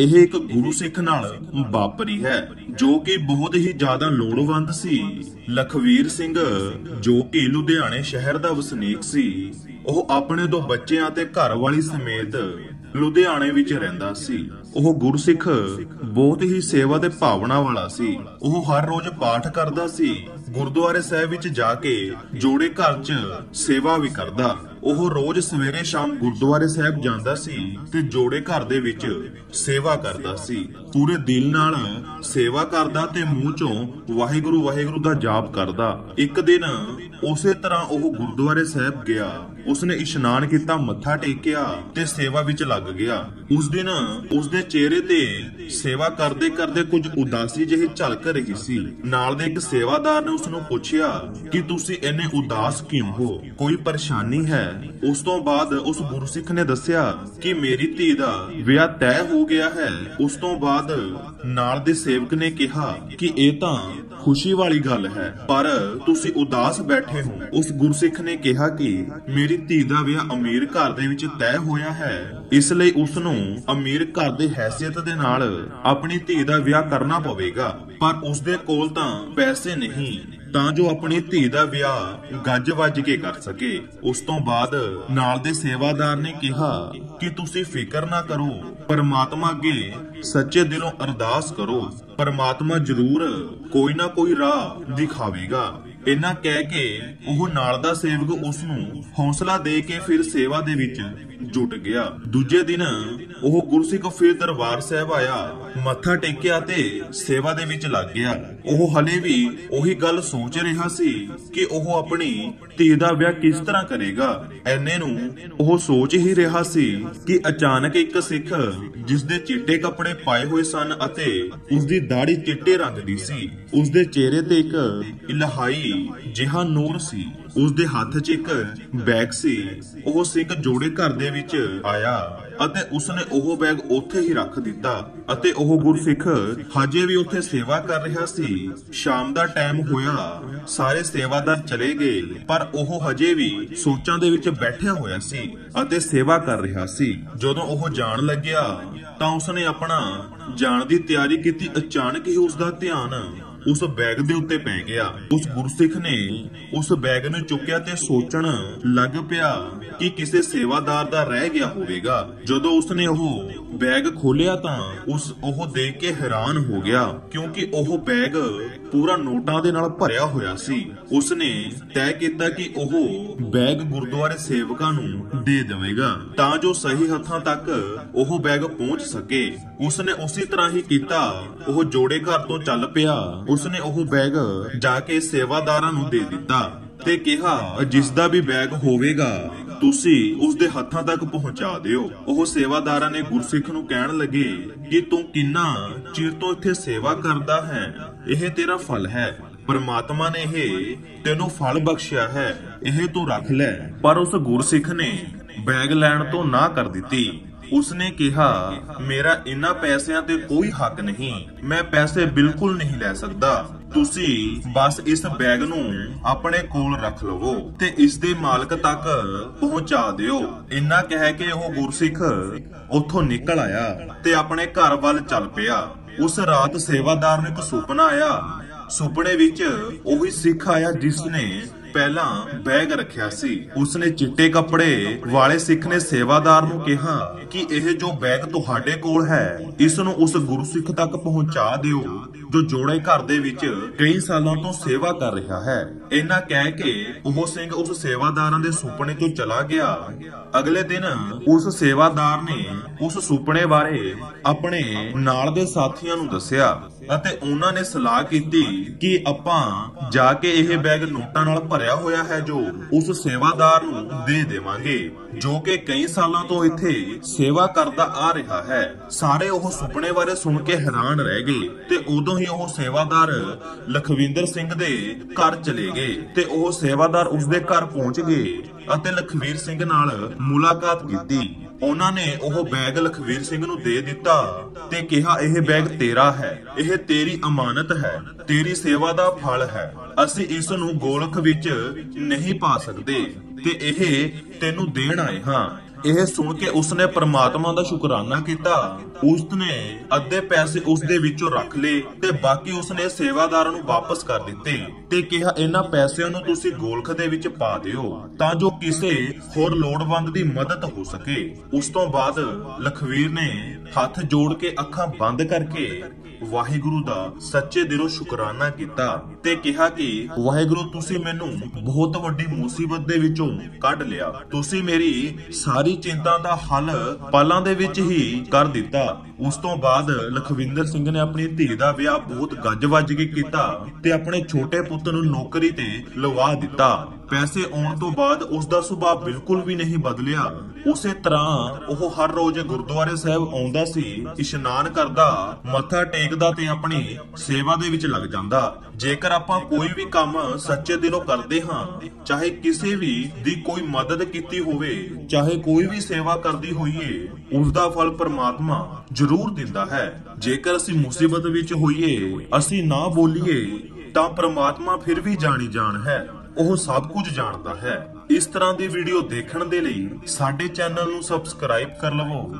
ਇਹ ਇੱਕ ਗੁਰੂ ਸਿੱਖ ਨਾਲ ਵਾਪਰੀ ਹੈ, ਜੋ ਕਿ ਬਹੁਤ ਹੀ ਜ਼ਿਆਦਾ ਲੋੜਵੰਦ ਸੀ। ਲਖਵੀਰ ਸਿੰਘ, ਜੋ ਕਿ ਲੁਧਿਆਣੇ ਸ਼ਹਿਰ ਦਾ ਵਸਨੀਕ ਸੀ, ਉਹ ਆਪਣੇ ਦੋ ਬੱਚਿਆਂ ਤੇ ਘਰ ਵਾਲੀ ਸਮੇਤ ਲੁਧਿਆਣੇ ਵਿੱਚ ਰਹਿੰਦਾ ਸੀ। ਉਹ ਗੁਰਸਿੱਖ ਬਹੁਤ ਹੀ ਸੇਵਾ ਦੇ ਭਾਵਨਾ ਵਾਲਾ ਸੀ। ਉਹ ਹਰ ਰੋਜ਼ ਪਾਠ ਕਰਦਾ ਸੀ, ਗੁਰਦੁਆਰੇ ਸਾਹਿਬ ਵਿੱਚ ਜਾ ਕੇ ਜੋੜੇ ਘਰ 'ਚ ਸੇਵਾ ਵੀ ਕਰਦਾ। ਉਹ ਰੋਜ਼ ਸਵੇਰੇ ਸ਼ਾਮ ਗੁਰਦੁਆਰੇ ਸਾਹਿਬ ਜਾਂਦਾ ਸੀ ਤੇ ਜੋੜੇ ਘਰ ਦੇ ਵਿੱਚ ਸੇਵਾ ਕਰਦਾ ਸੀ। ਪੂਰੇ ਦਿਲ ਨਾਲ ਸੇਵਾ ਕਰਦਾ ਤੇ ਮੂੰਹ 'ਚੋਂ ਵਾਹਿਗੁਰੂ ਵਾਹਿਗੁਰੂ ਦਾ ਜਾਪ ਕਰਦਾ। ਇੱਕ ਦਿਨ ਉਸੇ ਤਰ੍ਹਾਂ ਉਹ ਗੁਰਦੁਆਰੇ ਸਾਹਿਬ ਗਿਆ। ਉਸਨੇ ਇਸ਼ਨਾਨ ਕੀਤਾ, ਮੱਥਾ ਟੇਕਿਆ ਤੇ ਸੇਵਾ ਵਿੱਚ ਲੱਗ ਗਿਆ। ਉਸ ਦਿਨ ਉਸਦੇ ਚਿਹਰੇ ਤੇ ਸੇਵਾ ਕਰਦੇ ਕਰਦੇ ਕੁਝ ਉਦਾਸੀ ਜਿਹੀ ਝਲਕ ਰਹੀ ਸੀ। ਨਾਲ ਦੇ ਇੱਕ ਸੇਵਾਦਾਰ ਨੇ ਉਸ ਨੂੰ ਪੁੱਛਿਆ ਕਿ ਤੁਸੀਂ ਇੰਨੇ ਉਦਾਸ ਕਿਉਂ ਹੋ? ਕੋਈ ਪਰੇਸ਼ਾਨੀ ਹੈ? ਉਸ ਤੋਂ ਬਾਅਦ ਉਸ ਗੁਰਸਿੱਖ ਨੇ ਦੱਸਿਆ ਕਿ ਮੇਰੀ ਧੀ ਦਾ ਵਿਆਹ ਤੈਅ ਹੋ ਗਿਆ ਹੈ। ਉਸ ਤੋਂ ਬਾਅਦ ਨਾਲ ਦੇ ਸੇਵਕ ਨੇ ਕਿਹਾ ਕਿ ਇਹ ਤਾਂ ਖੁਸ਼ੀ ਵਾਲੀ ਗੱਲ ਹੈ। ਪਰ ਤੁਸੀਂ ਉਦਾਸ ਬੈਠੇ ਹੋ। ਉਸ ਗੁਰਸਿੱਖ ਨੇ ਕਿਹਾ ਕਿ ਮੇਰੀ ਧੀ ਦਾ ਵਿਆਹ ਅਮੀਰ ਘਰ ਦੇ ਵਿੱਚ ਤੈਅ ਹੋਇਆ ਹੈ। ਇਸ ਲਈ ਉਸ ਨੂੰ ਅਮੀਰ ਘਰ ਦੇ ਹੈਸੀਅਤ ਦੇ ਨਾਲ ਆਪਣੀ ਧੀ ਦਾ ਵਿਆਹ ਕਰਨਾ ਪਵੇਗਾ। ਪਰ ਉਸ ਦੇ ਕੋਲ ਤਾਂ ਪੈਸੇ ਨਹੀਂ। ਤਾਂ ਜੋ ਆਪਣੀ ਧੀ ਦਾ ਵਿਆਹ ਗੱਜ ਵੱਜ ਕੇ ਕਰ ਸਕੇ। ਉਸ ਤੋਂ ਬਾਅਦ ਨਾਲ ਦੇ ਸੇਵਾਦਾਰ ਨੇ ਕਿਹਾ ਕਿ ਤੁਸੀਂ ਫਿਕਰ ਨਾ ਕਰੋ, ਪਰਮਾਤਮਾ ਅੱਗੇ ਸੱਚੇ ਦਿਲੋਂ ਅਰਦਾਸ ਕਰੋ। ਪਰਮਾਤਮਾ ਜ਼ਰੂਰ ਕੋਈ ਨਾ ਕੋਈ ਰਾਹ ਦਿਖਾਵੇਗਾ। ਇੰਨਾ ਕਹਿ ਕੇ ਉਹ ਨਾਲ ਦਾ ਸੇਵਕ ਉਸ ਨੂੰ ਹੌਸਲਾ ਦੇ ਕੇ ਫਿਰ ਸੇਵਾ ਦੇ ਵਿੱਚ ਜੁਟ ਗਿਆ। ਦੂਜੇ ਦਿਨ ਉਹ ਗੁਰਸਿੱਖ ਫਿਰ ਦਰਬਾਰ ਸਾਹਿਬ ਆਇਆ, ਮੱਥਾ ਟੇਕਿਆ ਤੇ ਸੇਵਾ ਦੇ ਵਿੱਚ ਲੱਗ ਗਿਆ। ਉਹ ਹਲੇ ਵੀ ਉਹੀ ਗੱਲ ਸੋਚ ਰਿਹਾ ਸੀ ਕਿ ਉਹ ਆਪਣੀ ਧੀ ਦਾ ਵਿਆਹ ਕਿਸ ਤਰ੍ਹਾਂ ਕਰੇਗਾ। ਐਨੇ ਨੂੰ ਉਹ ਸੋਚ ਹੀ ਰਿਹਾ ਸੀ ਕਿ ਅਚਾਨਕ ਇੱਕ ਸਿੱਖ ਜਿਸ ਦੇ ਚਿੱਟੇ ਕੱਪੜੇ ਪਾਏ ਹੋਏ ਸਨ ਅਤੇ ਉਸ ਦੀ ਦਾੜੀ ਚਿੱਟੇ ਰੰਗ ਦੀ ਸੀ ਉਸ ਦੇ ਚਿਹਰੇ ਤੇ ਇੱਕ ਇਲਾਹਾਈ ਜਿਹਾ ਨੂਰ ਸੀ ਉਸ ਦੇ ਹੱਥ 'ਚ ਇੱਕ ਬੈਗ ਸੀ। ਉਹ ਸਿੱਖ ਜੋੜੇ ਘਰ ਦੇ ਵਿੱਚ ਆਇਆ ਅਤੇ ਉਸਨੇ ਉਹ ਬੈਗ ਉੱਥੇ ਹੀ ਰੱਖ ਦਿੱਤਾ ਅਤੇ ਉਹ ਗੁਰਸਿੱਖ ਹਜੇ ਵੀ ਉੱਥੇ ਸੇਵਾ ਕਰ ਰਿਹਾ ਸੀ। ਸ਼ਾਮ ਦਾ ਟਾਈਮ ਹੋਇਆ, ਸਾਰੇ ਸੇਵਾਦਾਰ ਚਲੇ ਗਏ, ਪਰ ਉਹ ਹਜੇ ਵੀ ਸੋਚਾਂ ਦੇ ਵਿੱਚ ਬੈਠਿਆ ਹੋਇਆ ਸੀ ਅਤੇ ਸੇਵਾ ਕਰ ਰਿਹਾ ਸੀ। ਜਦੋਂ ਉਹ ਜਾਣ ਲੱਗਿਆ ਤਾਂ ਉਸਨੇ ਆਪਣਾ ਜਾਣ ਦੀ ਤਿਆਰੀ ਕੀਤੀ। ਅਚਾਨਕ ਹੀ ਉਸ ਦਾ ਧਿਆਨ ਉਸ ਬੈਗ ਦੇ ਉੱਤੇ ਪੈ ਗਿਆ। ਉਸ ਗੁਰਸਿੱਖ ਨੇ ਉਸ ਬੈਗ ਨੂੰ ਚੁੱਕਿਆ ਤੇ ਸੋਚਣ ਲੱਗ ਪਿਆ ਕਿ ਕਿਸੇ ਸੇਵਾਦਾਰ ਦਾ ਰਹਿ ਗਿਆ ਹੋਵੇਗਾ। ਜਦੋਂ ਉਸਨੇ ਉਹ ਬੈਗ ਖੋਲਿਆ ਤਾਂ ਉਸ ਉਹ ਦੇਖ ਕੇ ਹੈਰਾਨ ਹੋ ਗਿਆ, ਕਿਉਂਕਿ ਉਹ ਬੈਗ ਪੂਰਾ ਨੋਟਾਂ ਦੇ ਨਾਲ ਭਰਿਆ ਹੋਇਆ ਸੀ। ਉਸਨੇ ਤੈਅ ਕੀਤਾ ਕਿ ਉਹ ਬੈਗ ਗੁਰਦੁਆਰੇ ਸੇਵਕਾਂ ਨੂੰ ਦੇ ਦੇਵੇਗਾ, ਤਾਂ ਜੋ ਸਹੀ ਹੱਥਾਂ ਤੱਕ ਉਹ ਬੈਗ ਪਹੁੰਚ ਸਕੇ। ਉਸਨੇ ਉਸੇ ਤਰ੍ਹਾਂ ਹੀ ਕੀਤਾ। ਉਹ ਜੋੜੇ ਘਰ ਤੋਂ ਚੱਲ ਪਿਆ। ਉਸਨੇ ਉਹ ਬੈਗ ਜਾ ਕੇ ਸੇਵਾਦਾਰਾਂ ਨੂੰ ਦੇ ਦਿੱਤਾ ਤੇ ਕਿਹਾ ਜਿਸ ਦਾ ਵੀ ਬੈਗ ਹੋਵੇਗਾ, ਤੁਸੀਂ ਉਸ ਦੇ ਹੱਥਾਂ ਤੱਕ ਪਹੁੰਚਾ ਦਿਓ। ਉਹ ਸੇਵਾਦਾਰਾਂ ਨੇ ਗੁਰਸਿੱਖ ਨੂੰ ਕਹਿਣ ਲੱਗੇ ਕਿ ਤੂੰ ਕਿੰਨਾ ਚਿਰ ਤੋਂ ਇੱਥੇ ਸੇਵਾ ਕਰਦਾ ਹੈ? ਇਹ ਤੇਰਾ ਫਲ ਹੈ। ਪਰਮਾਤਮਾ ਨੇ ਇਹ ਤੈਨੂੰ ਫਲ ਬਖਸ਼ਿਆ ਹੈ। ਇਹ ਤੂੰ ਰੱਖ ਲੈ। ਪਰ ਉਸ ਗੁਰਸਿੱਖ ਨੇ ਬੈਗ ਲੈਣ ਤੋਂ ਨਾ ਕਰ ਦਿੱਤੀ। ਉਸਨੇ ਕਿਹਾ, ਮੇਰਾ ਇਹਨਾਂ ਪੈਸਿਆਂ ਤੇ ਕੋਈ ਹੱਕ ਨਹੀਂ। ਮੈਂ ਪੈਸੇ ਬਿਲਕੁਲ ਨਹੀਂ ਲੈ ਸਕਦਾ। ਤੁਸੀਂ ਬਸ ਇਸ ਬੈਗ ਨੂੰ ਆਪਣੇ ਕੋਲ ਰੱਖ ਲਵੋ ਤੇ ਇਸ ਦੇ ਮਾਲਕ ਤੱਕ ਪਹੁੰਚਾ ਦਿਓ। ਇੰਨਾ ਕਹਿ ਕੇ ਉਹ ਗੁਰਸਿੱਖ ਉੱਥੋਂ ਨਿਕਲ ਆਇਆ ਤੇ ਆਪਣੇ ਘਰ ਵੱਲ ਚੱਲ ਪਿਆ। ਉਸ ਰਾਤ ਸੇਵਾਦਾਰ ਨੂੰ ਇੱਕ ਸੁਪਨਾ ਆਇਆ। ਸੁਪਨੇ ਵਿੱਚ ਉਹੀ ਸਿੱਖ ਆਇਆ ਜਿਸ ਨੇ ਪਹਿਲਾਂ ਬੈਗ ਰੱਖਿਆ ਸੀ। ਉਸਨੇ ਚਿੱਟੇ ਕੱਪੜੇ ਵਾਲੇ ਸਿੱਖ ਨੇ ਸੇਵਾਦਾਰ ਨੂੰ ਕਿਹਾ ਕਿ ਇਹ ਜੋ ਬੈਗ ਤੁਹਾਡੇ ਕੋਲ ਹੈ, ਇਸ ਨੂੰ ਉਸ ਗੁਰਸਿੱਖ ਤੱਕ ਪਹੁੰਚਾ ਦਿਓ, ਜੋ ਜੋੜੇ ਘਰ ਦੇ ਵਿੱਚ ਕਈ ਸਾਲਾਂ ਤੋਂ ਸੇਵਾ ਕਰ ਰਿਹਾ ਹੈ। ਇਹਨਾਂ ਕਹਿ ਕੇ ਉਹ ਸਿੰਘ ਉਸ ਸੇਵਾਦਾਰਾਂ ਦੇ ਸੁਪਨੇ ਤੋਂ ਚਲਾ ਗਿਆ। ਅਗਲੇ ਦਿਨ ਉਸ ਸੇਵਾਦਾਰ ਨੇ ਉਸ ਸੁਪਨੇ ਬਾਰੇ ਆਪਣੇ ਨਾਲ ਦੇ ਸਾਥੀਆਂ ਨੂੰ ਦੱਸਿਆ ਅਤੇ ਉਹਨਾਂ ਨੇ ਸਲਾਹ ਕੀਤੀ ਕਿ ਆਪਾਂ ਜਾ ਕੇ ਇਹ ਬੈਗ ਨੋਟਾਂ ਨਾਲ ਭਰ ਭਰਿਆ ਹੋਇਆ ਹੈ ਜੋ ਉਸ ਸੇਵਾਦਾਰ ਨੂੰ ਦੇ ਦੇਵਾਂਗੇ, ਜੋ ਕਿ ਕਈ ਸਾਲਾਂ ਤੋਂ ਇੱਥੇ ਸੇਵਾ ਕਰਦਾ ਆ ਰਿਹਾ ਹੈ। ਸਾਰੇ ਉਹ ਸੁਪਨੇ ਬਾਰੇ ਸੁਣ ਕੇ ਹੈਰਾਨ ਰਹਿ ਗਏ ਤੇ ਉਦੋਂ ਹੀ ਉਹ ਸੇਵਾਦਾਰ ਲਖਵਿੰਦਰ ਸਿੰਘ ਦੇ ਘਰ ਚਲੇ ਗਏ ਤੇ ਉਹ ਸੇਵਾਦਾਰ ਉਸ ਦੇ ਘਰ ਪਹੁੰਚ ਗਏ ਅਤੇ ਲਖਵੀਰ ਸਿੰਘ ਨਾਲ ਮੁਲਾਕਾਤ ਕੀਤੀ। ਉਹਨਾਂ ਨੇ ਉਹ ਬੈਗ ਲਖਵੀਰ ਸਿੰਘ ਨੂੰ ਦੇ ਦਿੱਤਾ ਤੇ ਕਿਹਾ, ਇਹ ਬੈਗ ਤੇਰਾ ਹੈ, ਇਹ ਤੇਰੀ ਅਮਾਨਤ ਹੈ, ਤੇਰੀ ਸੇਵਾ ਦਾ ਫਲ ਹੈ। ਅਸੀਂ ਇਸ ਨੂੰ ਗੋਲਖ ਵਿੱਚ ਨਹੀਂ ਪਾ ਸਕਦੇ ਤੇ ਇਹ ਤੈਨੂੰ ਦੇਣ ਆਏ ਹਾਂ। ਇਹ ਸੁਣ ਕੇ ਉਸਨੇ ਪ੍ਰਮਾਤਮਾ ਦਾ ਸ਼ੁਕਰਾਨਾ ਕੀਤਾ। ਉਸਨੇ ਅੱਧੇ ਪੈਸੇ ਉਸਦੇ ਵਿੱਚੋਂ ਰੱਖ ਲਏ ਤੇ ਬਾਕੀ ਉਸਨੇ ਸੇਵਾਦਾਰਾਂ ਨੂੰ ਵਾਪਸ ਕਰ ਦਿੱਤੇ ਤੇ ਕਿਹਾ, ਇਹਨਾਂ ਪੈਸਿਆਂ ਨੂੰ ਤੁਸੀਂ ਗੋਲਖ ਦੇ ਵਿੱਚ ਪਾ ਦਿਓ ਤਾਂ ਜੋ ਕਿਸੇ ਹੋਰ ਲੋੜਵੰਦ ਦੀ ਮਦਦ ਹੋ ਸਕੇ। ਉਸ ਤੋਂ ਬਾਅਦ ਲਖਵੀਰ ਨੇ ਹੱਥ ਜੋੜ ਕੇ ਅੱਖਾਂ ਬੰਦ ਕਰਕੇ ਵਾਹਿਗੁਰੂ ਦਾ ਸੱਚੇ ਦਿਲੋਂ ਸ਼ੁਕਰਾਨਾ ਕੀਤਾ ਤੇ ਕਿਹਾ ਕਿ, ਵਾਹਿਗੁਰੂ, ਤੁਸੀਂ ਮੈਨੂੰ ਬਹੁਤ ਵੱਡੀ ਮੁਸੀਬਤ ਦੇ ਵਿੱਚੋਂ ਕੱਢ ਲਿਆ। ਤੁਸੀਂ ਮੇਰੀ ਸਾਰੀ ਚਿੰਤਾ ਦਾ ਹੱਲ ਪਲਾਂ ਦੇ ਵਿੱਚ ਹੀ ਕਰ ਦਿੱਤਾ। ਉਸ ਤੋਂ ਬਾਅਦ ਲਖਵਿੰਦਰ ਸਿੰਘ ਨੇ ਆਪਣੀ ਧੀ ਦਾ ਵਿਆਹ ਬਹੁਤ ਗੱਜ ਵੱਜ ਕੇ ਕੀਤਾ ਤੇ ਆਪਣੇ ਛੋਟੇ ਪੁੱਤ ਨੂੰ ਨੌਕਰੀ ਤੇ ਲਵਾ ਦਿੱਤਾ। ਪੈਸੇ ਆਉਣ ਤੋਂ ਬਾਅਦ ਉਸ ਦਾ ਸੁਭਾਅ ਬਿਲਕੁਲ ਵੀ ਨਹੀਂ ਬਦਲਿਆ। ਉਸੇ ਤਰ੍ਹਾਂ ਉਹ ਹਰ ਰੋਜ਼ ਗੁਰਦੁਆਰੇ ਸਾਹਿਬ ਆਉਂਦਾ ਸੀ, ਇਸ਼ਨਾਨ ਕਰਦਾ, ਮੱਥਾ ਟੇਕਦਾ ਤੇ ਆਪਣੀ ਸੇਵਾ ਦੇ ਵਿੱਚ ਲੱਗ ਜਾਂਦਾ। ਜੇਕਰ ਆਪਾਂ ਕੋਈ ਵੀ ਕੰਮ ਸੱਚੇ ਦਿਲੋਂ ਕਰਦੇ ਹਾਂ, ਚਾਹੇ ਕਿਸੇ ਵੀ ਦੀ ਕੋਈ ਮਦਦ ਕੀਤੀ ਹੋਵੇ, ਚਾਹੇ ਕੋਈ ਕੋਈ ਵੀ ਸੇਵਾ ਕਰਦੀ ਹੋਈਏ ਉਸ ਦਾ ਫਲ ਪਰਮਾਤਮਾ ਜ਼ਰੂਰ ਦਿੰਦਾ ਹੈ। ਜੇਕਰ ਅਸੀਂ ਮੁਸੀਬਤ ਵਿੱਚ ਹੋਈਏ, ਅਸੀਂ ਨਾ ਬੋਲੀਏ, ਤਾਂ ਪ੍ਰਮਾਤਮਾ ਫਿਰ ਵੀ ਜਾਣੀ ਜਾਣ ਹੈ। ਉਹ ਸਭ ਕੁਝ ਜਾਣਦਾ ਹੈ। ਇਸ ਤਰ੍ਹਾਂ ਦੀ ਵੀਡੀਓ ਦੇਖਣ ਦੇ ਲਈ ਸਾਡੇ ਚੈਨਲ ਨੂੰ ਸਬਸਕ੍ਰਾਈਬ ਕਰ ਲਵੋ।